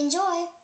Enjoy!